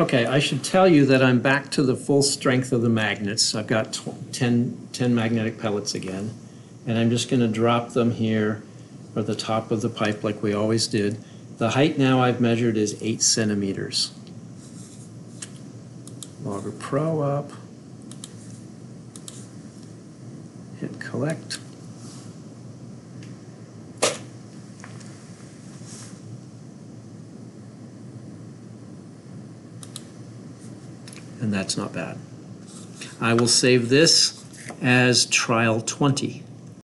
Okay, I should tell you that I'm back to the full strength of the magnets. I've got tw- 10, 10 magnetic pellets again. And I'm just going to drop them here or the top of the pipe like we always did. The height now I've measured is 8 centimeters. Logger Pro up. Hit collect. And that's not bad. I will save this as trial 20.